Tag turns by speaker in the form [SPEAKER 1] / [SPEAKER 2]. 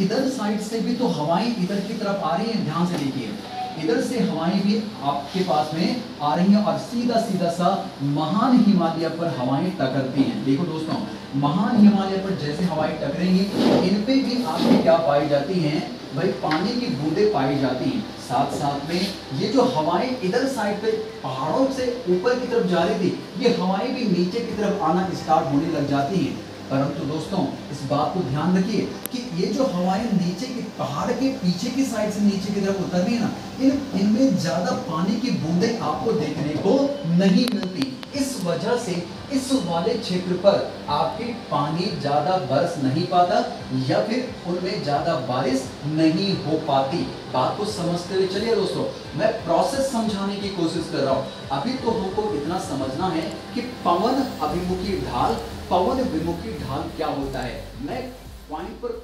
[SPEAKER 1] इधर साइड से भी तो हवाएँ इधर की तरफ़ आ रही हैं, ध्यान से देखिए। इधर से हवाएँ भी आपके पास में आ रही हैं और सीधा सीधा सा महान हिमालय पर हवाएँ टकरती हैं। देखो दोस्तों, महान हिमालय पर जैसे हवाएँ टकरेंगी, इन पे भी आपकी क्या पाई जाती हैं? भाई पानी की बूंदे पाई जाती हैं। साथ साथ में ये जो हवाएँ इधर साइड पे पहाड़ों से ऊपर की तरफ़ जा रही थी, ये हवाएँ भी नीचे की तरफ़ आना स्टार्ट होने लग जाती हैं। परंतु दोस्तों, इस बात को ध्यान रखिए कि ये जो हवाएँ नीचे के पहाड़ के पीछे की साइड से नीचे की तरफ़ उतर रही है ना, इन, इनमें ज़्यादा पानी की बूंदें आपको देखने को नहीं मिलती। इस वजह से इस वाले क्षेत्र पर आपके पानी ज़्यादा बरस नहीं पाता या फिर उनमें ज़्यादा बारिश नहीं हो पाती। बात को समझते हुए चलिए दोस्तों, मैं प्रोसेस समझाने की कोशिश कर रहा हूँ। अभी तो हमको इतना समझना है कि पवन अभिमुखी ढाल, पवन विमुखी ढाल क्या होता है। मैं पॉइंट पर